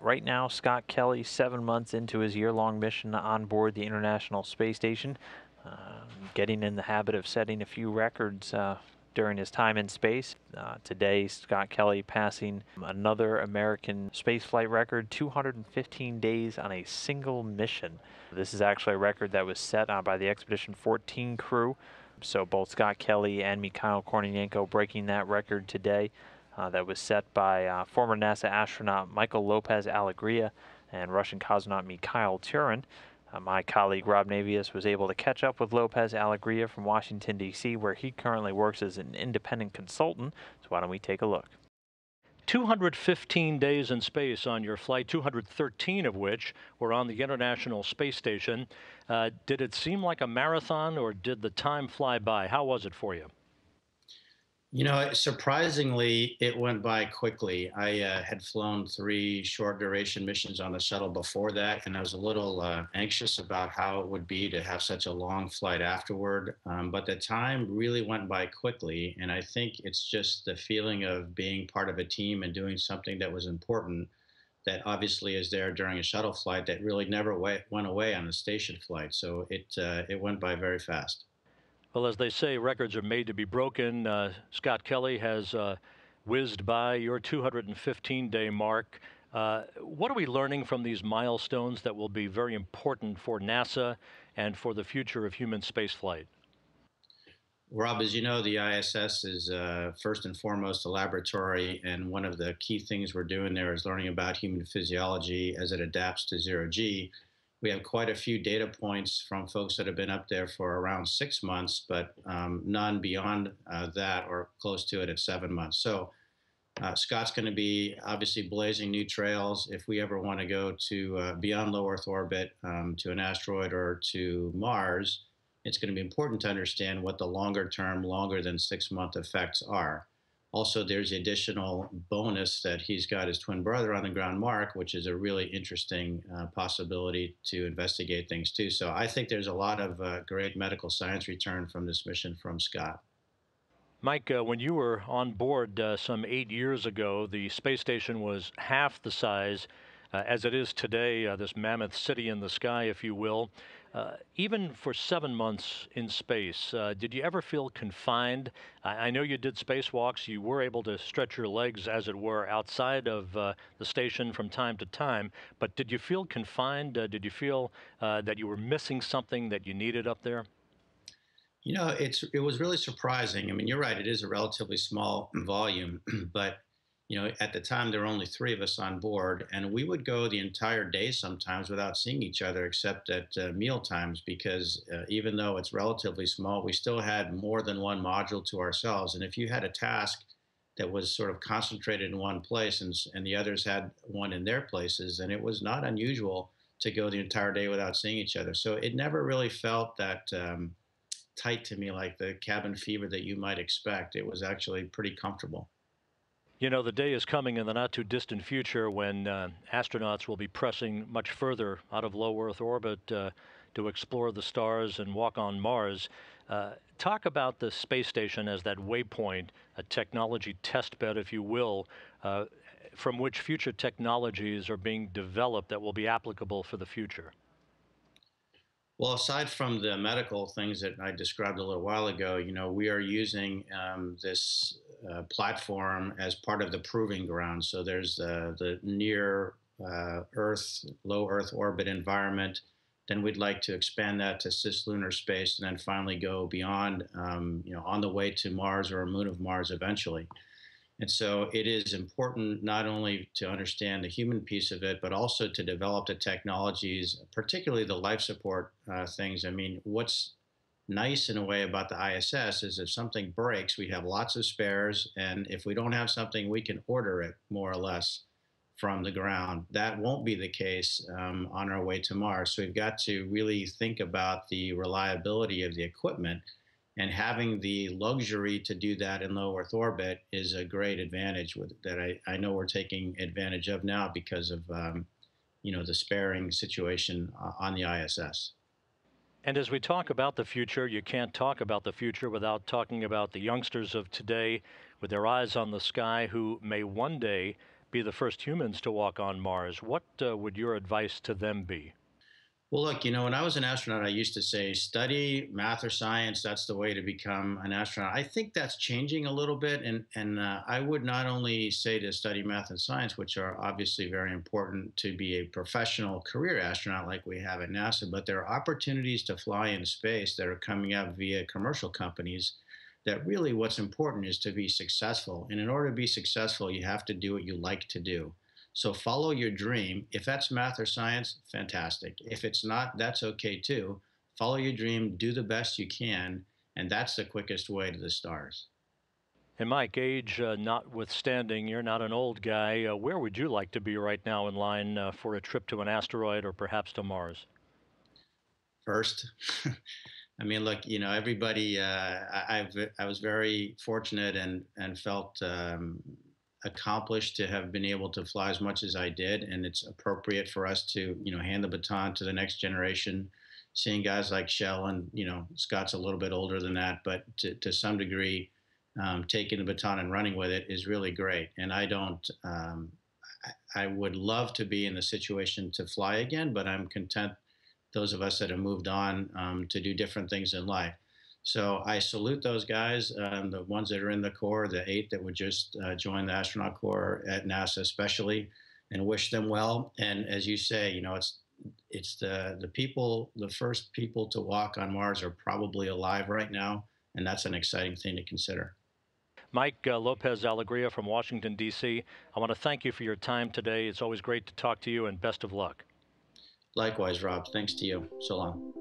Right now, Scott Kelly, seven months into his year long mission on board the International Space Station, uh, getting in the habit of setting a few records uh, during his time in space. Uh, today, Scott Kelly passing another American spaceflight record 215 days on a single mission. This is actually a record that was set uh, by the Expedition 14 crew. So both Scott Kelly and Mikhail Kornienko breaking that record today uh, that was set by uh, former NASA astronaut Michael Lopez Alegria and Russian cosmonaut Mikhail Tyurin. Uh, my colleague Rob Navias was able to catch up with Lopez Alegria from Washington, D.C., where he currently works as an independent consultant. So, why don't we take a look? 215 days in space on your flight, 213 of which were on the International Space Station. Uh, did it seem like a marathon or did the time fly by? How was it for you? You know, surprisingly, it went by quickly. I uh, had flown three short duration missions on the shuttle before that, and I was a little uh, anxious about how it would be to have such a long flight afterward. Um, but the time really went by quickly, and I think it's just the feeling of being part of a team and doing something that was important that obviously is there during a shuttle flight that really never went away on the station flight. So it, uh, it went by very fast. Well, as they say, records are made to be broken. Uh, Scott Kelly has uh, whizzed by your 215 day mark. Uh, what are we learning from these milestones that will be very important for NASA and for the future of human spaceflight? Rob, as you know, the ISS is uh, first and foremost a laboratory, and one of the key things we're doing there is learning about human physiology as it adapts to zero G we have quite a few data points from folks that have been up there for around six months, but um, none beyond uh, that or close to it at seven months. So uh, Scott's going to be obviously blazing new trails if we ever want to go to uh, beyond low Earth orbit um, to an asteroid or to Mars. It's going to be important to understand what the longer term, longer than six month effects are. Also, there's the additional bonus that he's got his twin brother on the ground, Mark, which is a really interesting uh, possibility to investigate things too. So I think there's a lot of uh, great medical science return from this mission from Scott. Mike, uh, when you were on board uh, some eight years ago, the space station was half the size uh, as it is today, uh, this mammoth city in the sky, if you will. Uh, even for seven months in space, uh, did you ever feel confined? I, I, know you did spacewalks. You were able to stretch your legs, as it were, outside of uh, the station from time to time. But did you feel confined? Uh, did you feel uh, that you were missing something that you needed up there? You know, it's it was really surprising. I mean, you're right; it is a relatively small volume, but you know, at the time there were only three of us on board, and we would go the entire day sometimes without seeing each other except at uh, meal times because uh, even though it's relatively small, we still had more than one module to ourselves. And if you had a task that was sort of concentrated in one place and, and the others had one in their places, then it was not unusual to go the entire day without seeing each other. So it never really felt that um, tight to me like the cabin fever that you might expect. It was actually pretty comfortable. You know, the day is coming in the not too distant future when uh, astronauts will be pressing much further out of low Earth orbit uh, to explore the stars and walk on Mars. Uh, talk about the space station as that waypoint, a technology testbed, if you will, uh, from which future technologies are being developed that will be applicable for the future. Well, aside from the medical things that I described a little while ago, you know, we are using um, this uh, platform as part of the proving ground. So there's uh, the near uh, Earth, low Earth orbit environment. Then we'd like to expand that to cislunar space, and then finally go beyond, um, you know, on the way to Mars or a moon of Mars eventually. And so it is important not only to understand the human piece of it, but also to develop the technologies, particularly the life support uh, things. I mean, what's nice in a way about the ISS is if something breaks, we have lots of spares. And if we don't have something, we can order it more or less from the ground. That won't be the case um, on our way to Mars. So we've got to really think about the reliability of the equipment and having the luxury to do that in low Earth orbit is a great advantage with, that I, I know we're taking advantage of now because of um, you know the sparing situation uh, on the ISS. And as we talk about the future, you can't talk about the future without talking about the youngsters of today with their eyes on the sky who may one day be the first humans to walk on Mars. What uh, would your advice to them be? Well, look, you know, when I was an astronaut, I used to say, study math or science. That's the way to become an astronaut. I think that's changing a little bit. And, and uh, I would not only say to study math and science, which are obviously very important to be a professional career astronaut like we have at NASA, but there are opportunities to fly in space that are coming up via commercial companies that really what's important is to be successful. And in order to be successful, you have to do what you like to do. So follow your dream. If that's math or science, fantastic. If it's not, that's okay too. Follow your dream, do the best you can, and that's the quickest way to the stars. And Mike, age uh, notwithstanding, you're not an old guy. Uh, where would you like to be right now in line uh, for a trip to an asteroid or perhaps to Mars? First. I mean, look, you know, everybody. Uh, I, I've, I was very fortunate and and felt um, accomplished to have been able to fly as much as I did, and it's appropriate for us to you know hand the baton to the next generation. Seeing guys like Kjell and you know Scott's a little bit older than that, but to, to some degree, um, taking the baton and running with it is really great. And I don't. Um, I, would love to be in the situation to fly again, but I'm content. Those of us that have moved on um, to do different things in life. So I salute those guys, um, the ones that are in the Corps, the eight that would just uh, join the astronaut corps at NASA, especially, and wish them well. And as you say, you know, it's it's the the people, the first people to walk on Mars are probably alive right now, and that's an exciting thing to consider. Mike uh, Lopez Alegria from Washington, D.C., I want to thank you for your time today. It's always great to talk to you, and best of luck. Likewise, Rob. Thanks to you. So long.